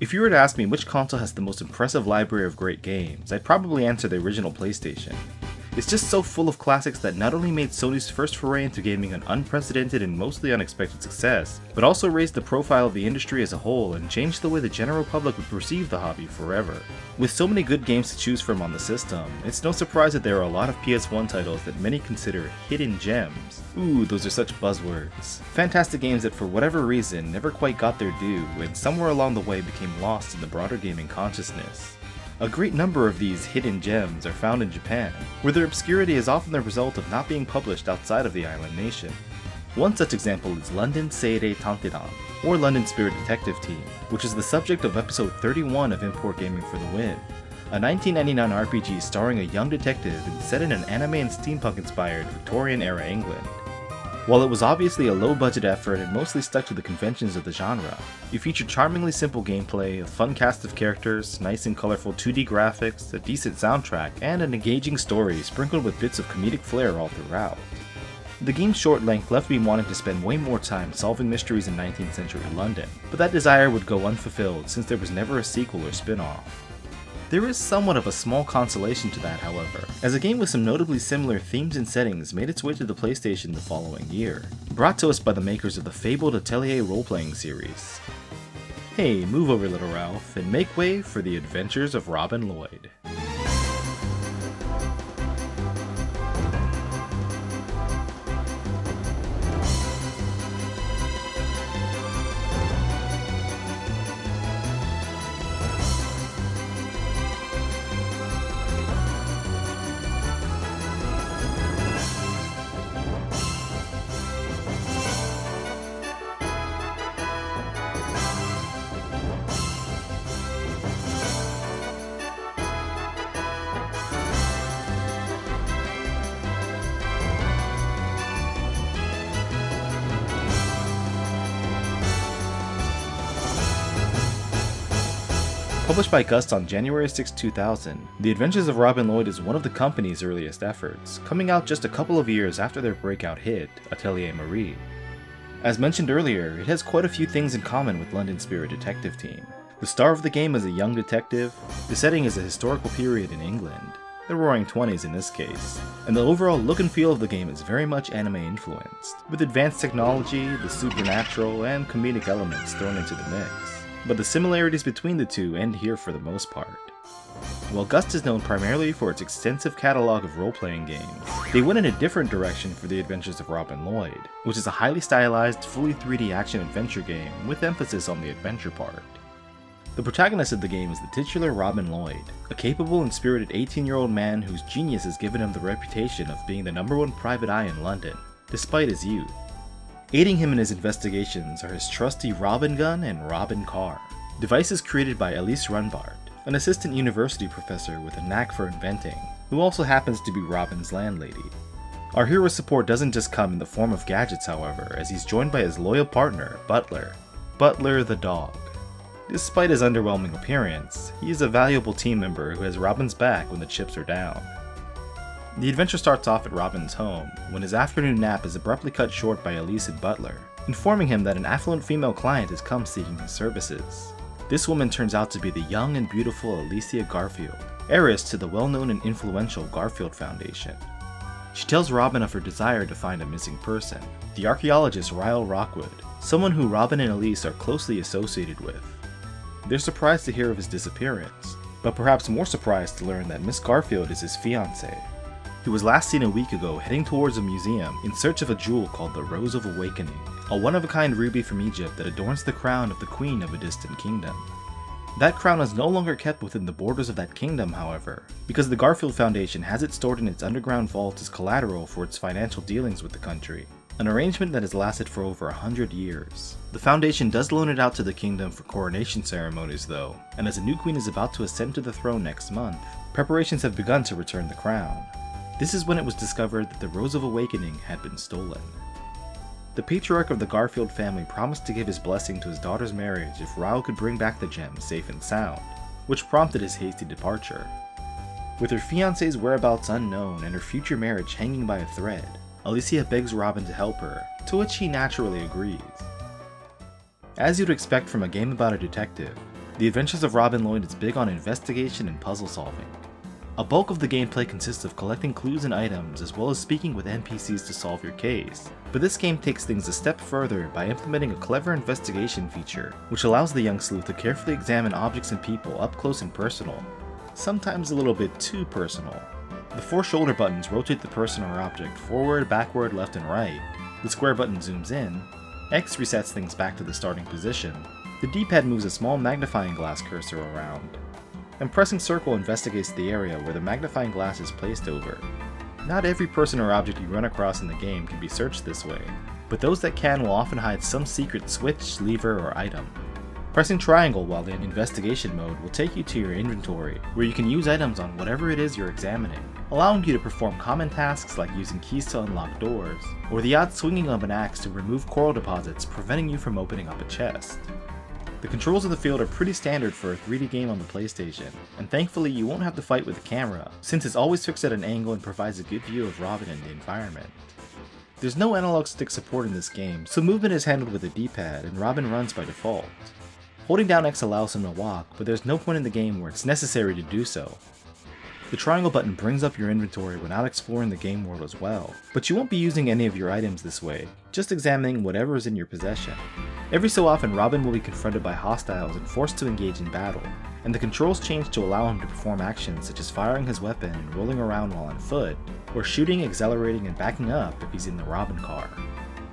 If you were to ask me which console has the most impressive library of great games, I'd probably answer the original PlayStation. It's just so full of classics that not only made Sony's first foray into gaming an unprecedented and mostly unexpected success, but also raised the profile of the industry as a whole and changed the way the general public would perceive the hobby forever. With so many good games to choose from on the system, it's no surprise that there are a lot of PS1 titles that many consider hidden gems. Ooh, those are such buzzwords. Fantastic games that for whatever reason never quite got their due and somewhere along the way became lost in the broader gaming consciousness. A great number of these hidden gems are found in Japan, where their obscurity is often the result of not being published outside of the island nation. One such example is London Seirei Tanteidan, or London Spirit Detective Team, which is the subject of episode 31 of Import Gaming for the Win, a 1999 RPG starring a young detective and set in an anime and steampunk inspired Victorian era England. While it was obviously a low budget effort and mostly stuck to the conventions of the genre, it featured charmingly simple gameplay, a fun cast of characters, nice and colorful 2D graphics, a decent soundtrack, and an engaging story sprinkled with bits of comedic flair all throughout. The game's short length left me wanting to spend way more time solving mysteries in 19th century London, but that desire would go unfulfilled since there was never a sequel or spin off. There is somewhat of a small consolation to that, however, as a game with some notably similar themes and settings made its way to the PlayStation the following year, brought to us by the makers of the fabled Atelier role-playing series. Hey, move over little Ralph, and make way for the adventures of Robin Lloyd. Published by Gust on January 6, 2000, The Adventures of Robin Lloyd is one of the company's earliest efforts, coming out just a couple of years after their breakout hit, Atelier Marie. As mentioned earlier, it has quite a few things in common with London Spirit Detective Team. The star of the game is a young detective, the setting is a historical period in England, the roaring 20s in this case, and the overall look and feel of the game is very much anime influenced, with advanced technology, the supernatural, and comedic elements thrown into the mix but the similarities between the two end here for the most part. While Gust is known primarily for its extensive catalog of role-playing games, they went in a different direction for The Adventures of Robin Lloyd, which is a highly stylized, fully 3D action-adventure game with emphasis on the adventure part. The protagonist of the game is the titular Robin Lloyd, a capable and spirited 18-year-old man whose genius has given him the reputation of being the number one private eye in London, despite his youth. Aiding him in his investigations are his trusty Robin Gun and Robin Car, devices created by Elise Runbart, an assistant university professor with a knack for inventing, who also happens to be Robin's landlady. Our hero's support doesn't just come in the form of gadgets, however, as he's joined by his loyal partner, Butler. Butler the dog. Despite his underwhelming appearance, he is a valuable team member who has Robin's back when the chips are down. The adventure starts off at Robin's home, when his afternoon nap is abruptly cut short by Elise Butler, informing him that an affluent female client has come seeking his services. This woman turns out to be the young and beautiful Alicia Garfield, heiress to the well-known and influential Garfield Foundation. She tells Robin of her desire to find a missing person, the archaeologist Ryle Rockwood, someone who Robin and Elise are closely associated with. They're surprised to hear of his disappearance, but perhaps more surprised to learn that Miss Garfield is his fiancée. He was last seen a week ago heading towards a museum in search of a jewel called the Rose of Awakening, a one-of-a-kind ruby from Egypt that adorns the crown of the queen of a distant kingdom. That crown is no longer kept within the borders of that kingdom, however, because the Garfield Foundation has it stored in its underground vault as collateral for its financial dealings with the country, an arrangement that has lasted for over a hundred years. The Foundation does loan it out to the kingdom for coronation ceremonies though, and as a new queen is about to ascend to the throne next month, preparations have begun to return the crown. This is when it was discovered that the Rose of Awakening had been stolen. The patriarch of the Garfield family promised to give his blessing to his daughter's marriage if Ryle could bring back the gem safe and sound, which prompted his hasty departure. With her fiance's whereabouts unknown and her future marriage hanging by a thread, Alicia begs Robin to help her, to which he naturally agrees. As you'd expect from a game about a detective, The Adventures of Robin Lloyd is big on investigation and puzzle solving. A bulk of the gameplay consists of collecting clues and items as well as speaking with NPCs to solve your case, but this game takes things a step further by implementing a clever investigation feature, which allows the young sleuth to carefully examine objects and people up close and personal, sometimes a little bit too personal. The four shoulder buttons rotate the person or object forward, backward, left, and right, the square button zooms in, X resets things back to the starting position, the D-pad moves a small magnifying glass cursor around, and pressing circle investigates the area where the magnifying glass is placed over. Not every person or object you run across in the game can be searched this way, but those that can will often hide some secret switch, lever, or item. Pressing triangle while in investigation mode will take you to your inventory, where you can use items on whatever it is you're examining, allowing you to perform common tasks like using keys to unlock doors, or the odd swinging of an axe to remove coral deposits preventing you from opening up a chest. The controls of the field are pretty standard for a 3D game on the PlayStation, and thankfully you won't have to fight with the camera, since it's always fixed at an angle and provides a good view of Robin and the environment. There's no analog stick support in this game, so movement is handled with a D-pad and Robin runs by default. Holding down X allows him to walk, but there's no point in the game where it's necessary to do so, the triangle button brings up your inventory without exploring the game world as well, but you won't be using any of your items this way, just examining whatever is in your possession. Every so often Robin will be confronted by hostiles and forced to engage in battle, and the controls change to allow him to perform actions such as firing his weapon and rolling around while on foot, or shooting, accelerating, and backing up if he's in the Robin car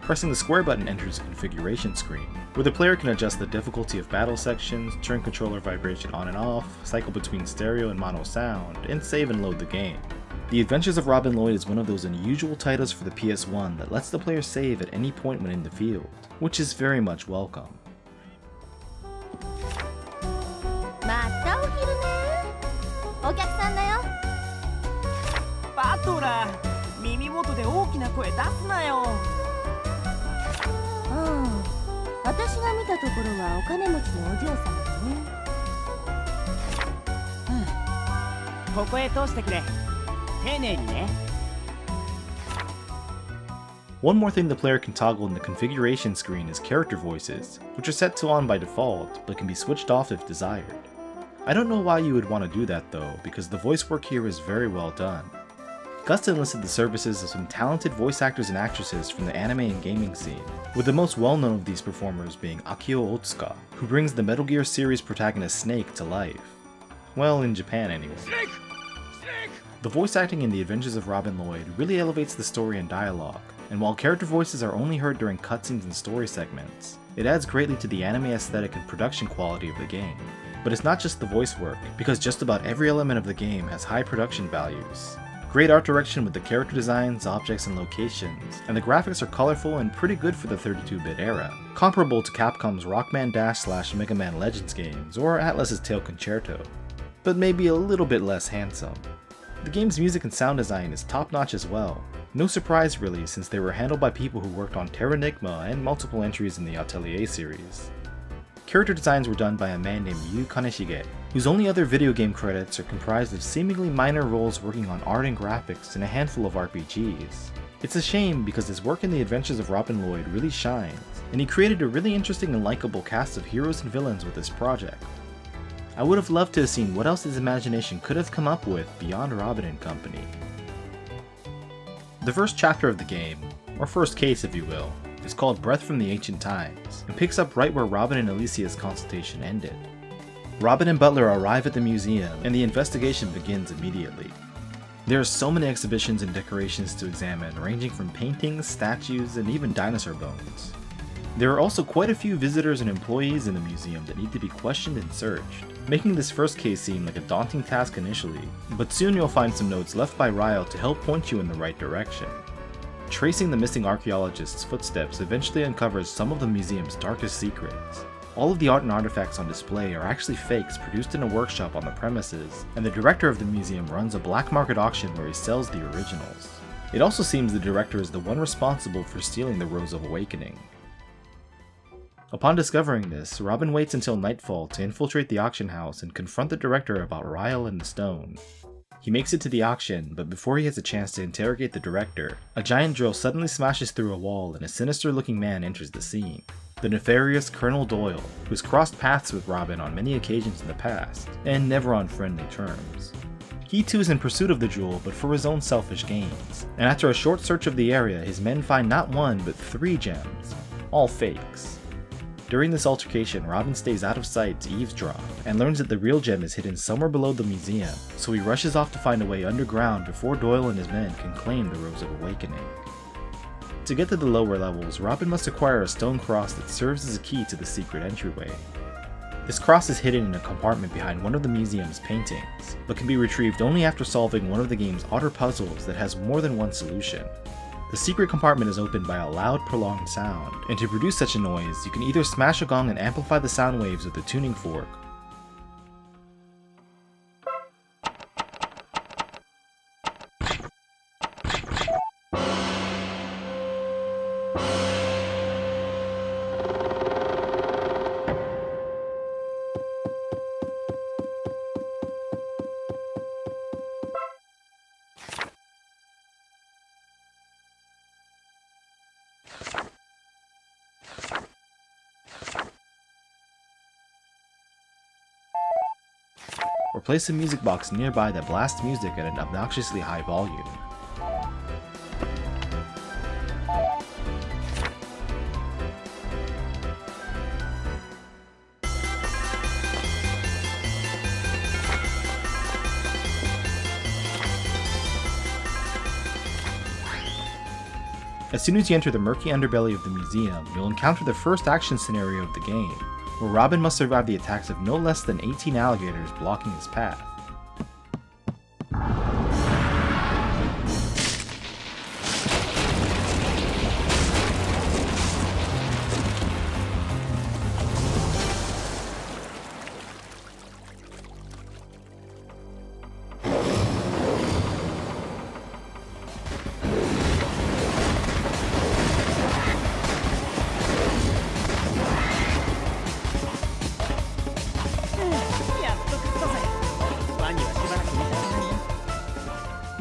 Pressing the square button enters a configuration screen, where the player can adjust the difficulty of battle sections, turn controller vibration on and off, cycle between stereo and mono sound, and save and load the game. The Adventures of Robin Lloyd is one of those unusual titles for the PS1 that lets the player save at any point when in the field, which is very much welcome. またお昼ねお客さんだよバトラー耳元で大きな声出すなよ 私が見たところはお金持ちのお嬢様だねここへ通してくれ丁寧にね One more thing the player can toggle in the configuration screen is character voices, which are set to on by default, but can be switched off if desired. I don't know why you would want to do that though, because the voice work here is very well done. Gust enlisted the services of some talented voice actors and actresses from the anime and gaming scene, with the most well-known of these performers being Akio Otsuka, who brings the Metal Gear series protagonist Snake to life. Well, in Japan anyway. Snake! Snake! The voice acting in The Adventures of Robin Lloyd really elevates the story and dialogue, and while character voices are only heard during cutscenes and story segments, it adds greatly to the anime aesthetic and production quality of the game. But it's not just the voice work, because just about every element of the game has high production values, Great art direction with the character designs, objects, and locations, and the graphics are colorful and pretty good for the 32-bit era, comparable to Capcom's Rockman Dash slash Mega Man Legends games or Atlus's Tail Concerto, but maybe a little bit less handsome. The game's music and sound design is top-notch as well, no surprise really since they were handled by people who worked on Terranigma and multiple entries in the Atelier series. Character designs were done by a man named Yu Kaneshige, whose only other video game credits are comprised of seemingly minor roles working on art and graphics in a handful of RPGs. It's a shame because his work in The Adventures of Robin Lloyd really shines, and he created a really interesting and likable cast of heroes and villains with this project. I would have loved to have seen what else his imagination could have come up with beyond Robin and Company. The first chapter of the game, or first case if you will, is called Breath from the Ancient Times, and picks up right where Robin and Alicia's consultation ended. Robin and Butler arrive at the museum, and the investigation begins immediately. There are so many exhibitions and decorations to examine, ranging from paintings, statues, and even dinosaur bones. There are also quite a few visitors and employees in the museum that need to be questioned and searched, making this first case seem like a daunting task initially, but soon you'll find some notes left by Ryle to help point you in the right direction. Tracing the missing archaeologist's footsteps eventually uncovers some of the museum's darkest secrets. All of the art and artifacts on display are actually fakes produced in a workshop on the premises, and the director of the museum runs a black market auction where he sells the originals. It also seems the director is the one responsible for stealing the Rose of Awakening. Upon discovering this, Robin waits until nightfall to infiltrate the auction house and confront the director about Ryle and the stone. He makes it to the auction, but before he has a chance to interrogate the director, a giant drill suddenly smashes through a wall and a sinister looking man enters the scene. The nefarious Colonel Doyle, who's crossed paths with Robin on many occasions in the past, and never on friendly terms. He too is in pursuit of the jewel, but for his own selfish gains, and after a short search of the area, his men find not one, but three gems, all fakes. During this altercation, Robin stays out of sight to eavesdrop, and learns that the real gem is hidden somewhere below the museum, so he rushes off to find a way underground before Doyle and his men can claim the Rose of Awakening. To get to the lower levels, Robin must acquire a stone cross that serves as a key to the secret entryway. This cross is hidden in a compartment behind one of the museum's paintings, but can be retrieved only after solving one of the game's otter puzzles that has more than one solution. The secret compartment is opened by a loud, prolonged sound, and to produce such a noise, you can either smash a gong and amplify the sound waves with a tuning fork, or place a music box nearby that blasts music at an obnoxiously high volume. As soon as you enter the murky underbelly of the museum, you'll encounter the first action scenario of the game, where Robin must survive the attacks of no less than 18 alligators blocking his path.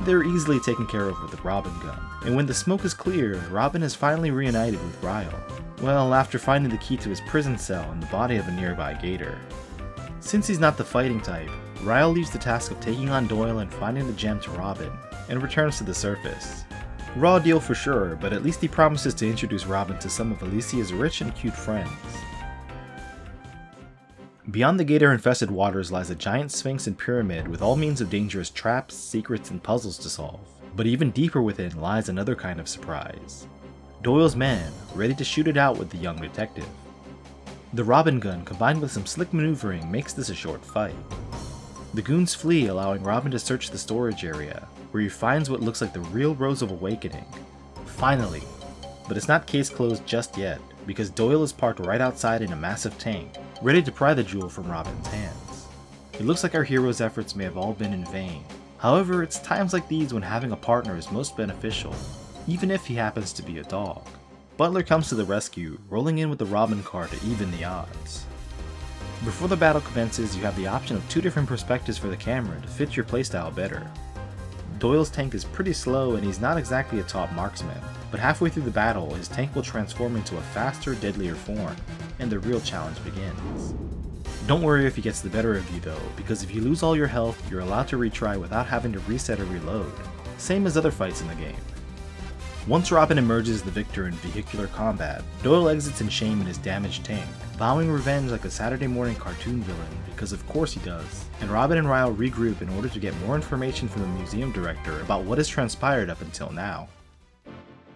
They're easily taken care of with Robin gun, and when the smoke is clear, Robin is finally reunited with Ryle. Well, after finding the key to his prison cell in the body of a nearby gator. Since he's not the fighting type, Ryle leaves the task of taking on Doyle and finding the gem to Robin, and returns to the surface. Raw deal for sure, but at least he promises to introduce Robin to some of Alicia's rich and cute friends. Beyond the gator-infested waters lies a giant sphinx and pyramid with all means of dangerous traps, secrets, and puzzles to solve. But even deeper within lies another kind of surprise. Doyle's man, ready to shoot it out with the young detective. The Robin gun combined with some slick maneuvering makes this a short fight. The goons flee, allowing Robin to search the storage area, where he finds what looks like the real Rose of Awakening. Finally! But it's not case closed just yet, because Doyle is parked right outside in a massive tank, ready to pry the jewel from Robin's hands. It looks like our hero's efforts may have all been in vain. However, it's times like these when having a partner is most beneficial, even if he happens to be a dog. Butler comes to the rescue, rolling in with the Robin car to even the odds. Before the battle commences, you have the option of two different perspectives for the camera to fit your playstyle better. Doyle's tank is pretty slow and he's not exactly a top marksman, but halfway through the battle, his tank will transform into a faster, deadlier form, and the real challenge begins. Don't worry if he gets the better of you though, because if you lose all your health, you're allowed to retry without having to reset or reload, same as other fights in the game. Once Robin emerges the victor in vehicular combat, Doyle exits in shame in his damaged tank, vowing revenge like a Saturday morning cartoon villain, because of course he does, and Robin and Ryle regroup in order to get more information from the museum director about what has transpired up until now.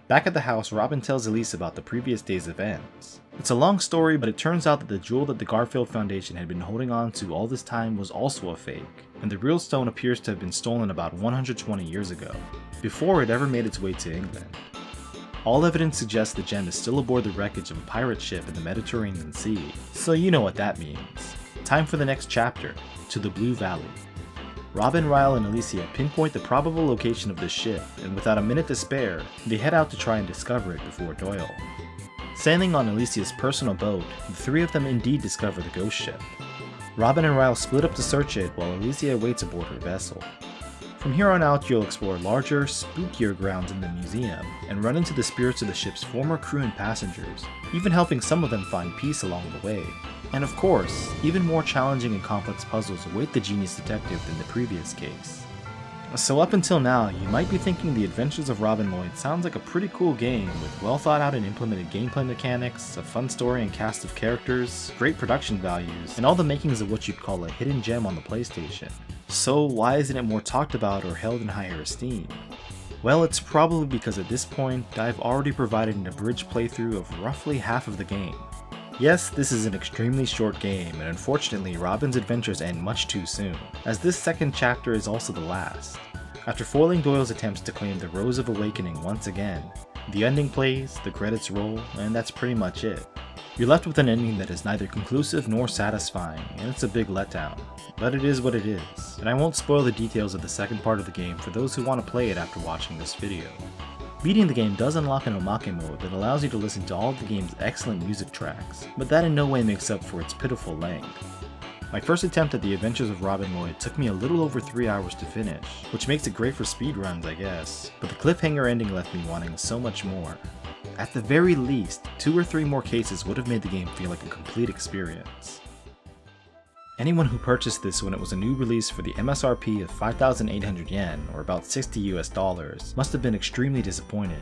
Back at the house, Robin tells Elise about the previous day's events. It's a long story, but it turns out that the jewel that the Garfield Foundation had been holding on to all this time was also a fake, and the real stone appears to have been stolen about 120 years ago, before it ever made its way to England. All evidence suggests the gem is still aboard the wreckage of a pirate ship in the Mediterranean Sea, so you know what that means. Time for the next chapter, to the Blue Valley. Robin, Ryle, and Alicia pinpoint the probable location of the ship, and without a minute to spare, they head out to try and discover it before Doyle. Sailing on Alicia's personal boat, the three of them indeed discover the ghost ship. Robin and Ryle split up to search it while Alicia waits aboard her vessel. From here on out, you'll explore larger, spookier grounds in the museum, and run into the spirits of the ship's former crew and passengers, even helping some of them find peace along the way. And of course, even more challenging and complex puzzles await the genius detective than the previous case. So up until now, you might be thinking The Adventures of Robin Lloyd sounds like a pretty cool game with well thought out and implemented gameplay mechanics, a fun story and cast of characters, great production values, and all the makings of what you'd call a hidden gem on the PlayStation. So why isn't it more talked about or held in higher esteem? Well, it's probably because at this point, I've already provided an abridged playthrough of roughly half of the game, Yes, this is an extremely short game, and unfortunately Robin's adventures end much too soon, as this second chapter is also the last. After foiling Doyle's attempts to claim the Rose of Awakening once again, the ending plays, the credits roll, and that's pretty much it. You're left with an ending that is neither conclusive nor satisfying, and it's a big letdown. But it is what it is, and I won't spoil the details of the second part of the game for those who want to play it after watching this video. Beating the game does unlock an Omake mode that allows you to listen to all of the game's excellent music tracks, but that in no way makes up for its pitiful length. My first attempt at the Adventures of Robin Lloyd took me a little over 3 hours to finish, which makes it great for speedruns I guess, but the cliffhanger ending left me wanting so much more. At the very least, two or three more cases would have made the game feel like a complete experience. Anyone who purchased this when it was a new release for the MSRP of 5,800 yen, or about 60 US dollars, must have been extremely disappointed.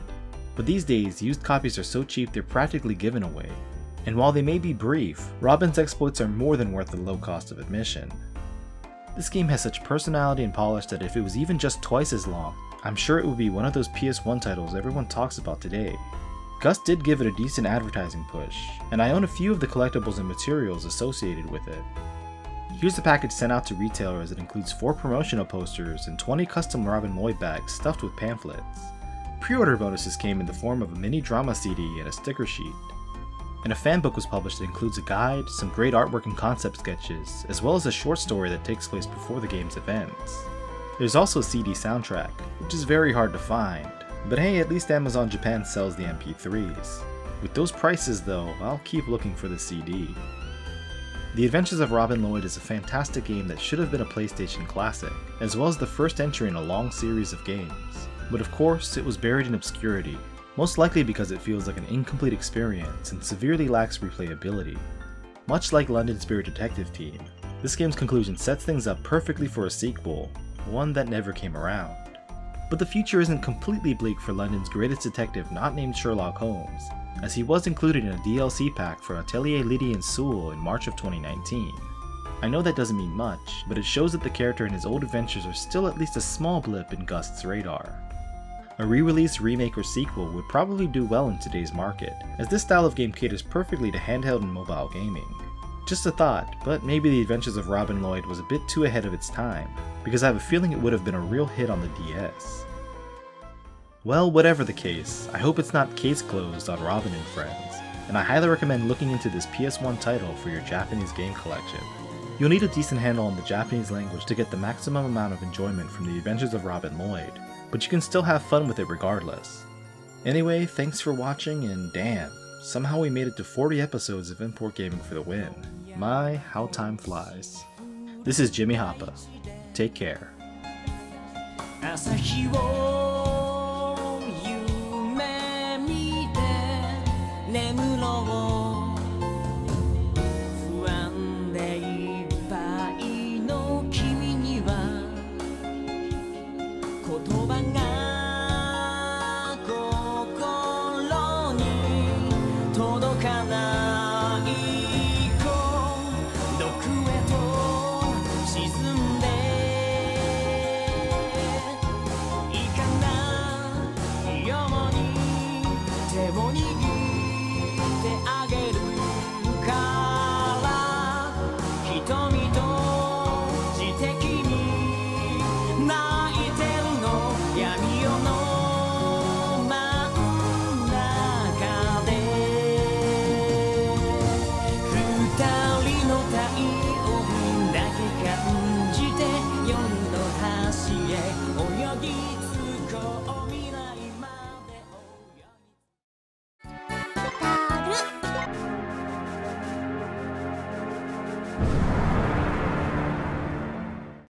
But these days, used copies are so cheap they're practically given away. And while they may be brief, Robin's exploits are more than worth the low cost of admission. This game has such personality and polish that if it was even just twice as long, I'm sure it would be one of those PS1 titles everyone talks about today. Gust did give it a decent advertising push, and I own a few of the collectibles and materials associated with it. Here's the package sent out to retailers that includes 4 promotional posters and 20 custom Robin Lloyd bags stuffed with pamphlets. Pre-order bonuses came in the form of a mini drama CD and a sticker sheet. And a fan book was published that includes a guide, some great artwork and concept sketches, as well as a short story that takes place before the game's events. There's also a CD soundtrack, which is very hard to find, but hey, at least Amazon Japan sells the MP3s. With those prices though, I'll keep looking for the CD. The Adventures of Robin Lloyd is a fantastic game that should have been a PlayStation classic, as well as the first entry in a long series of games. But of course, it was buried in obscurity, most likely because it feels like an incomplete experience and severely lacks replayability. Much like London Spirit Detective Team, this game's conclusion sets things up perfectly for a sequel, one that never came around. But the future isn't completely bleak for London's greatest detective not named Sherlock Holmes, as he was included in a DLC pack for Atelier Lydie & Suelle in March of 2019. I know that doesn't mean much, but it shows that the character and his old adventures are still at least a small blip in Gust's radar. A re-release, remake, or sequel would probably do well in today's market, as this style of game caters perfectly to handheld and mobile gaming. Just a thought, but maybe The Adventures of Robin Lloyd was a bit too ahead of its time, because I have a feeling it would have been a real hit on the DS. Well, whatever the case, I hope it's not case closed on Robin and Friends, and I highly recommend looking into this PS1 title for your Japanese game collection. You'll need a decent handle on the Japanese language to get the maximum amount of enjoyment from the adventures of Robin Lloyd, but you can still have fun with it regardless. Anyway, thanks for watching, and damn, somehow we made it to 40 episodes of Import Gaming for the win. My, how time flies. This is Jimmy Hapa. Take care. te hago.